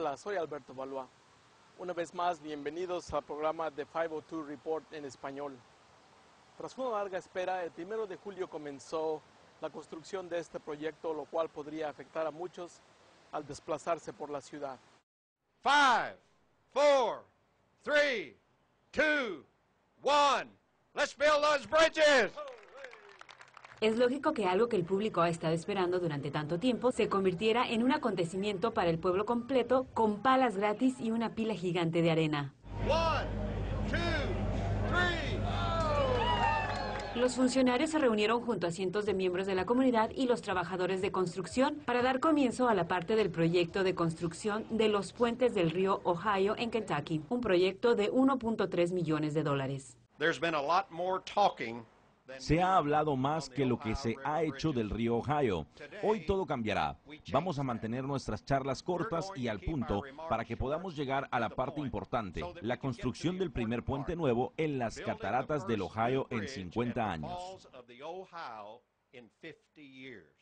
Hola, soy Alberto Valois. Una vez más, bienvenidos al programa de 502 Report en español. Tras una larga espera, el primero de julio comenzó la construcción de este proyecto, lo cual podría afectar a muchos al desplazarse por la ciudad. Five, four, three, two, one. Let's build those bridges. Es lógico que algo que el público ha estado esperando durante tanto tiempo se convirtiera en un acontecimiento para el pueblo completo con palas gratis y una pila gigante de arena. One, two, three. Los funcionarios se reunieron junto a cientos de miembros de la comunidad y los trabajadores de construcción para dar comienzo a la parte del proyecto de construcción de los puentes del río Ohio en Kentucky, un proyecto de 1.3 millones de dólares. There's been a lot more talking Se ha hablado más que lo que se ha hecho del río Ohio. Hoy todo cambiará. Vamos a mantener nuestras charlas cortas y al punto para que podamos llegar a la parte importante, la construcción del primer puente nuevo en las cataratas del Ohio en bridge 50 at the años. Falls of the Ohio in 50 years.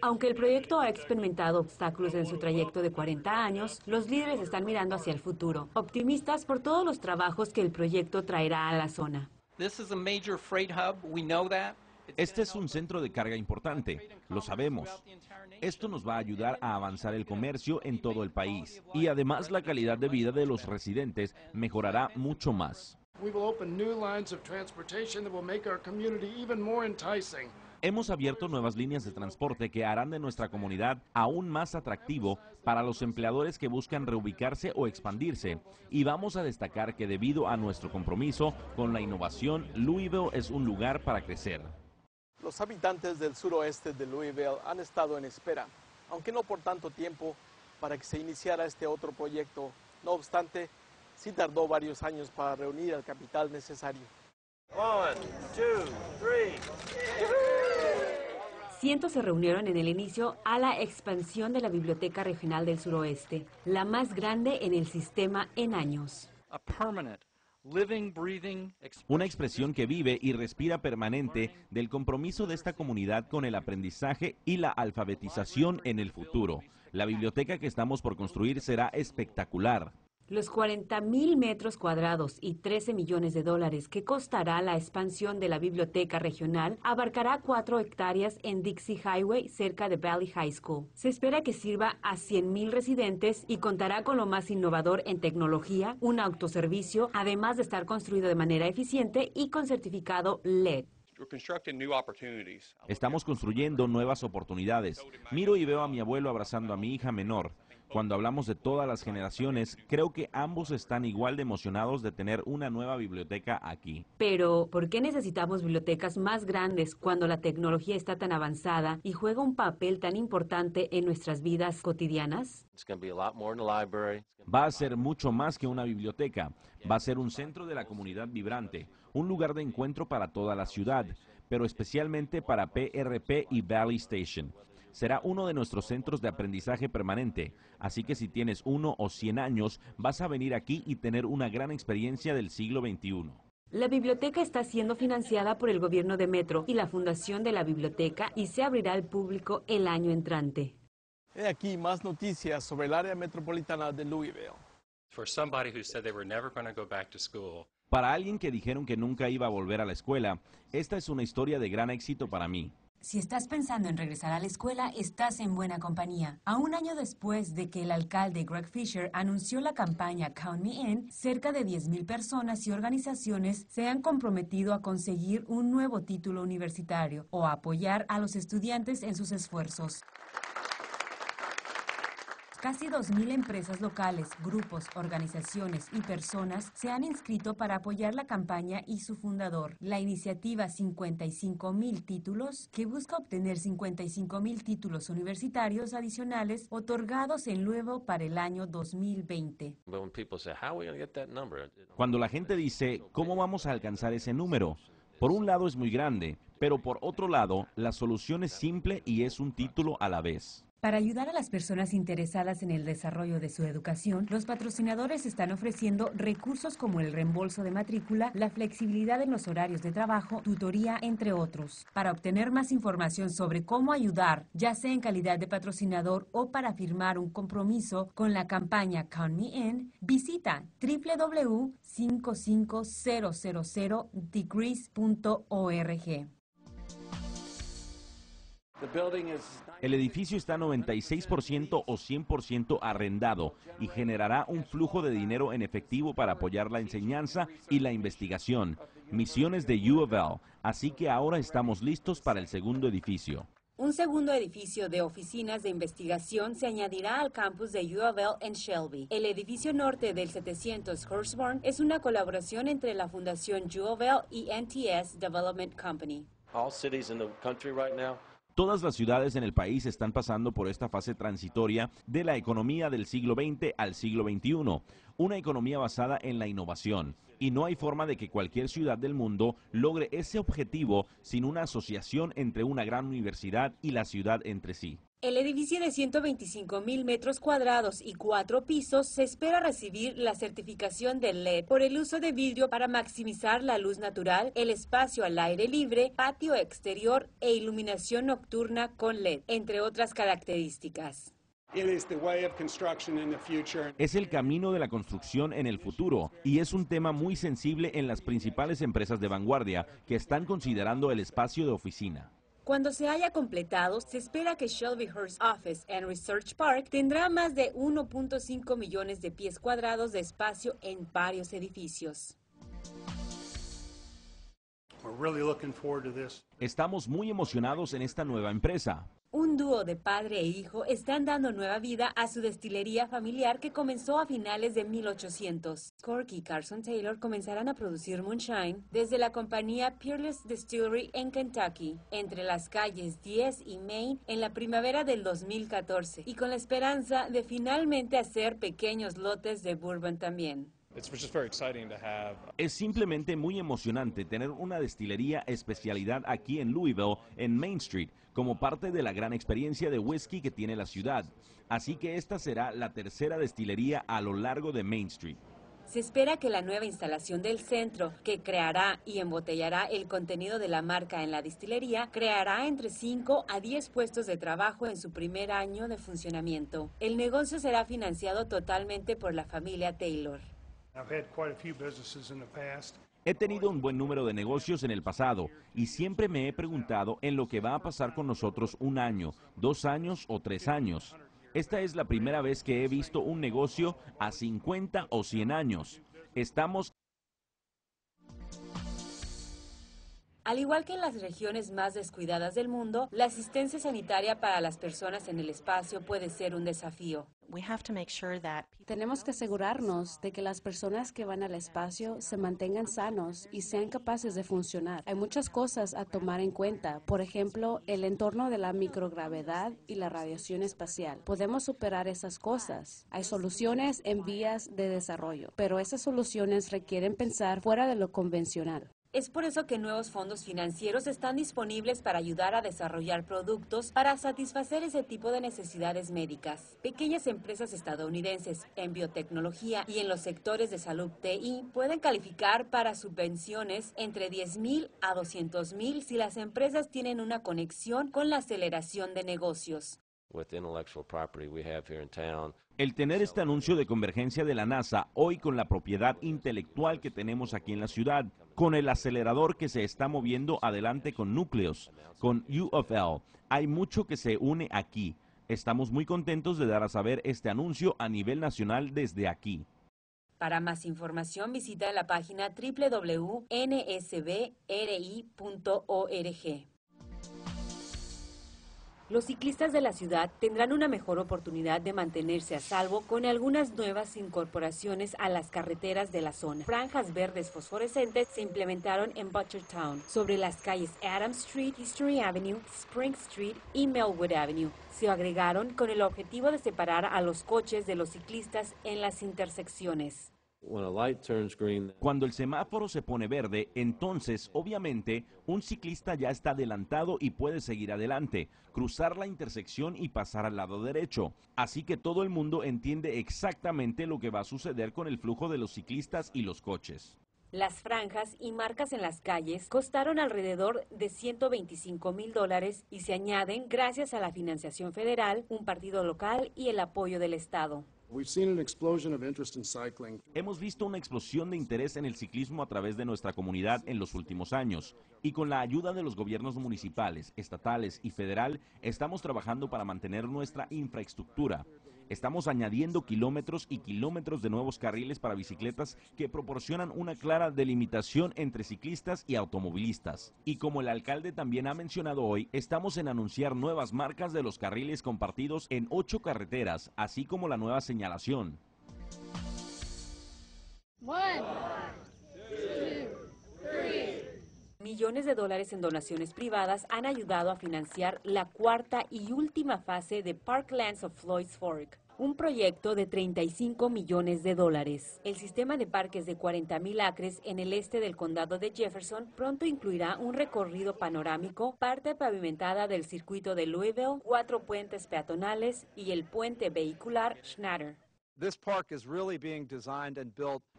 Aunque el proyecto ha experimentado obstáculos en su trayecto de 40 años, los líderes están mirando hacia el futuro, optimistas por todos los trabajos que el proyecto traerá a la zona. This is a major freight hub. We know that. It's Este es un centro de carga importante, lo sabemos. Esto nos va a ayudar a avanzar el comercio en todo el país y además la calidad de vida de los residentes mejorará mucho más. We will open new lines of transportation that will make our community even more enticing. Hemos abierto nuevas líneas de transporte que harán de nuestra comunidad aún más atractivo para los empleadores que buscan reubicarse o expandirse. Y vamos a destacar que debido a nuestro compromiso con la innovación, Louisville es un lugar para crecer. Los habitantes del suroeste de Louisville han estado en espera, aunque no por tanto tiempo, para que se iniciara este otro proyecto. No obstante, sí tardó varios años para reunir el capital necesario. One, two, three. Cientos se reunieron en el inicio a la expansión de la Biblioteca Regional del Suroeste, la más grande en el sistema en años. Una expresión que vive y respira permanente del compromiso de esta comunidad con el aprendizaje y la alfabetización en el futuro. La biblioteca que estamos por construir será espectacular. Los 40 mil metros cuadrados y 13 millones de dólares que costará la expansión de la biblioteca regional abarcará 4 hectáreas en Dixie Highway cerca de Valley High School. Se espera que sirva a 100 mil residentes y contará con lo más innovador en tecnología, un autoservicio, además de estar construido de manera eficiente y con certificado LED. Estamos construyendo nuevas oportunidades. Miro y veo a mi abuelo abrazando a mi hija menor. Cuando hablamos de todas las generaciones, creo que ambos están igual de emocionados de tener una nueva biblioteca aquí. Pero, ¿por qué necesitamos bibliotecas más grandes cuando la tecnología está tan avanzada y juega un papel tan importante en nuestras vidas cotidianas? It's going to be a lot more than the library. It's gonna be Va a ser mucho más que una biblioteca. Va a ser un centro de la comunidad vibrante, un lugar de encuentro para toda la ciudad, pero especialmente para PRP y Valley Station. Será uno de nuestros centros de aprendizaje permanente, así que si tienes uno o 100 años, vas a venir aquí y tener una gran experiencia del siglo XXI. La biblioteca está siendo financiada por el gobierno de Metro y la Fundación de la Biblioteca y se abrirá al público el año entrante. He aquí más noticias sobre el área metropolitana de Louisville. Para alguien que dijeron que nunca iba a volver a la escuela, esta es una historia de gran éxito para mí. Si estás pensando en regresar a la escuela, estás en buena compañía. A un año después de que el alcalde Greg Fisher anunció la campaña Count Me In, cerca de 10.000 personas y organizaciones se han comprometido a conseguir un nuevo título universitario o a apoyar a los estudiantes en sus esfuerzos. Casi 2.000 empresas locales, grupos, organizaciones y personas se han inscrito para apoyar la campaña y su fundador, la iniciativa 55.000 títulos, que busca obtener 55.000 títulos universitarios adicionales otorgados en Louisville para el año 2020. But when people say, how are we going to get that number? It- Cuando la gente dice, ¿cómo vamos a alcanzar ese número? Por un lado es muy grande, pero por otro lado, la solución es simple y es un título a la vez. Para ayudar a las personas interesadas en el desarrollo de su educación, los patrocinadores están ofreciendo recursos como el reembolso de matrícula, la flexibilidad en los horarios de trabajo, tutoría, entre otros. Para obtener más información sobre cómo ayudar, ya sea en calidad de patrocinador o para firmar un compromiso con la campaña Count Me In, visita www.55000degrees.org. El edificio está 96% o 100% arrendado y generará un flujo de dinero en efectivo para apoyar la enseñanza y la investigación, misiones de U of L, así que ahora estamos listos para el segundo edificio. Un segundo edificio de oficinas de investigación se añadirá al campus de U of L en Shelby. El edificio norte del 700 Hurstbourne es una colaboración entre la Fundación U of L y NTS Development Company. All cities in the country right now Todas las ciudades en el país están pasando por esta fase transitoria de la economía del siglo XX al siglo XXI, una economía basada en la innovación. Y no hay forma de que cualquier ciudad del mundo logre ese objetivo sin una asociación entre una gran universidad y la ciudad entre sí. El edificio de 125 mil metros cuadrados y cuatro pisos se espera recibir la certificación de LED por el uso de vidrio para maximizar la luz natural, el espacio al aire libre, patio exterior e iluminación nocturna con LED, entre otras características. Es el camino de la construcción en el futuro y es un tema muy sensible en las principales empresas de vanguardia que están considerando el espacio de oficina. Cuando se haya completado, se espera que Shelby Hearst Office and Research Park tendrá más de 1.5 millones de pies cuadrados de espacio en varios edificios. Estamos muy emocionados en esta nueva empresa. Un dúo de padre e hijo están dando nueva vida a su destilería familiar que comenzó a finales de 1800. Corky y Carson Taylor comenzarán a producir moonshine desde la compañía Peerless Distillery en Kentucky, entre las calles 10 y Main en la primavera del 2014, y con la esperanza de finalmente hacer pequeños lotes de bourbon también. Es simplemente muy emocionante tener una destilería especialidad aquí en Louisville, en Main Street, como parte de la gran experiencia de whisky que tiene la ciudad. Así que esta será la tercera destilería a lo largo de Main Street. Se espera que la nueva instalación del centro, que creará y embotellará el contenido de la marca en la destilería, creará entre 5 a 10 puestos de trabajo en su primer año de funcionamiento. El negocio será financiado totalmente por la familia Taylor. He tenido un buen número de negocios en el pasado y siempre me he preguntado en lo que va a pasar con nosotros un año, dos años o tres años. Esta es la primera vez que he visto un negocio a 50 o 100 años. Estamos Al igual que en las regiones más descuidadas del mundo, la asistencia sanitaria para las personas en el espacio puede ser un desafío. Tenemos que asegurarnos de que las personas que van al espacio se mantengan sanos y sean capaces de funcionar. Hay muchas cosas a tomar en cuenta, por ejemplo, el entorno de la microgravedad y la radiación espacial. Podemos superar esas cosas. Hay soluciones en vías de desarrollo, pero esas soluciones requieren pensar fuera de lo convencional. Es por eso que nuevos fondos financieros están disponibles para ayudar a desarrollar productos para satisfacer ese tipo de necesidades médicas. Pequeñas empresas estadounidenses en biotecnología y en los sectores de salud TI pueden calificar para subvenciones entre 10 mil a 200 mil si las empresas tienen una conexión con la aceleración de negocios. El tener este anuncio de convergencia de la NASA hoy con la propiedad intelectual que tenemos aquí en la ciudad, con el acelerador que se está moviendo adelante con núcleos, con U of L, hay mucho que se une aquí. Estamos muy contentos de dar a saber este anuncio a nivel nacional desde aquí. Para más información visita la página www.nsbri.org. Los ciclistas de la ciudad tendrán una mejor oportunidad de mantenerse a salvo con algunas nuevas incorporaciones a las carreteras de la zona. Franjas verdes fosforescentes se implementaron en Butchertown sobre las calles Adams Street, History Avenue, Spring Street y Melwood Avenue. Se agregaron con el objetivo de separar a los coches de los ciclistas en las intersecciones. Cuando el semáforo se pone verde, entonces, obviamente, un ciclista ya está adelantado y puede seguir adelante, cruzar la intersección y pasar al lado derecho. Así que todo el mundo entiende exactamente lo que va a suceder con el flujo de los ciclistas y los coches. Las franjas y marcas en las calles costaron alrededor de 125 mil dólares y se añaden gracias a la financiación federal, un partido local y el apoyo del Estado. Hemos visto una explosión de interés en el ciclismo a través de nuestra comunidad en los últimos años y con la ayuda de los gobiernos municipales, estatales y federal estamos trabajando para mantener nuestra infraestructura. Estamos añadiendo kilómetros y kilómetros de nuevos carriles para bicicletas que proporcionan una clara delimitación entre ciclistas y automovilistas. Y como el alcalde también ha mencionado hoy, estamos en anunciar nuevas marcas de los carriles compartidos en ocho carreteras, así como la nueva señalación. Millones de dólares en donaciones privadas han ayudado a financiar la cuarta y última fase de Parklands of Floyd's Fork, un proyecto de 35 millones de dólares. El sistema de parques de 40 mil acres en el este del condado de Jefferson pronto incluirá un recorrido panorámico, parte pavimentada del circuito de Louisville, cuatro puentes peatonales y el puente vehicular Schnatter.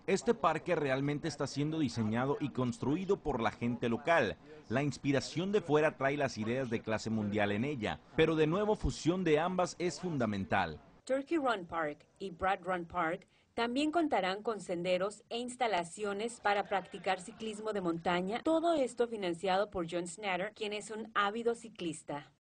Este parque realmente está siendo diseñado y construido por la gente local. La inspiración de fuera trae las ideas de clase mundial en ella, pero de nuevo fusión de ambas es fundamental. Turkey Run Park y Brad Run Park también contarán con senderos e instalaciones para practicar ciclismo de montaña, todo esto financiado por John Snatter, quien es un ávido ciclista.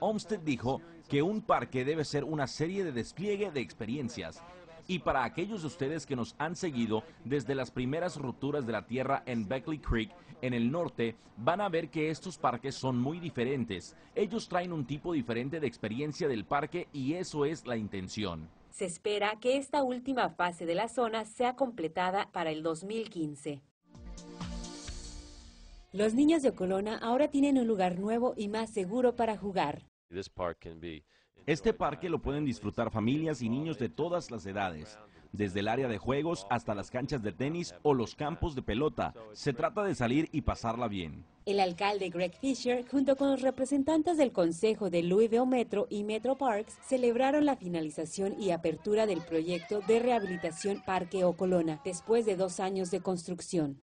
Olmsted dijo que un parque debe ser una serie de despliegue de experiencias. Y para aquellos de ustedes que nos han seguido desde las primeras rupturas de la tierra en Beckley Creek, en el norte, van a ver que estos parques son muy diferentes. Ellos traen un tipo diferente de experiencia del parque y eso es la intención. Se espera que esta última fase de la zona sea completada para el 2015. Los niños de Ocolona ahora tienen un lugar nuevo y más seguro para jugar. Este parque lo pueden disfrutar familias y niños de todas las edades, desde el área de juegos hasta las canchas de tenis o los campos de pelota. Se trata de salir y pasarla bien. El alcalde Greg Fisher, junto con los representantes del Consejo de Louisville Metro y Metro Parks, celebraron la finalización y apertura del proyecto de rehabilitación Parque Ocolona, después de dos años de construcción.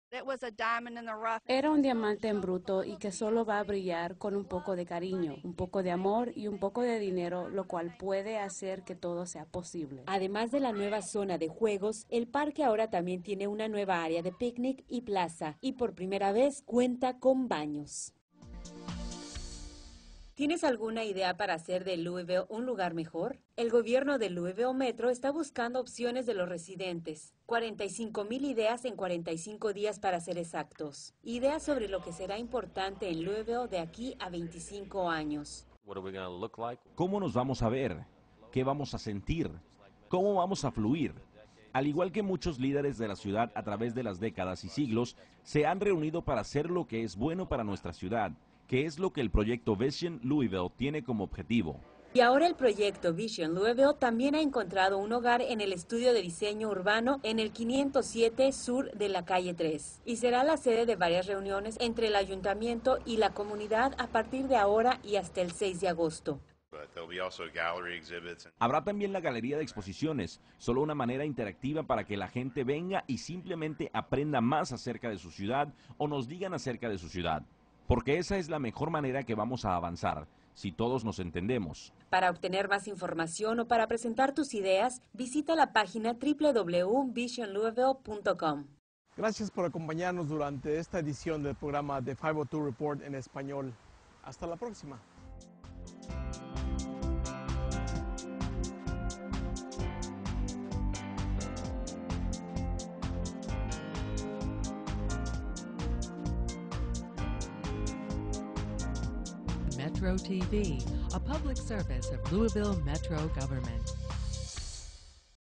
Era un diamante en bruto y que solo va a brillar con un poco de cariño, un poco de amor y un poco de dinero, lo cual puede hacer que todo sea posible. Además de la nueva zona de juegos, el parque ahora también tiene una nueva área de picnic y plaza, y por primera vez cuenta con baños. ¿Tienes alguna idea para hacer de Louisville un lugar mejor? El gobierno de Louisville Metro está buscando opciones de los residentes. 45 mil ideas en 45 días para ser exactos. Ideas sobre lo que será importante en Louisville de aquí a 25 años. ¿Cómo nos vamos a ver? ¿Qué vamos a sentir? ¿Cómo vamos a fluir? Al igual que muchos líderes de la ciudad a través de las décadas y siglos, se han reunido para hacer lo que es bueno para nuestra ciudad que es lo que el proyecto Vision Louisville tiene como objetivo. Y ahora el proyecto Vision Louisville también ha encontrado un hogar en el estudio de diseño urbano en el 507 sur de la calle 3 y será la sede de varias reuniones entre el ayuntamiento y la comunidad a partir de ahora y hasta el 6 de agosto. Habrá también la galería de exposiciones, solo una manera interactiva para que la gente venga y simplemente aprenda más acerca de su ciudad o nos digan acerca de su ciudad porque esa es la mejor manera que vamos a avanzar, si todos nos entendemos. Para obtener más información o para presentar tus ideas, visita la página www.visionlouisville.com. Gracias por acompañarnos durante esta edición del programa The 502 Report en español. Hasta la próxima. TV, a public service of Louisville Metro government.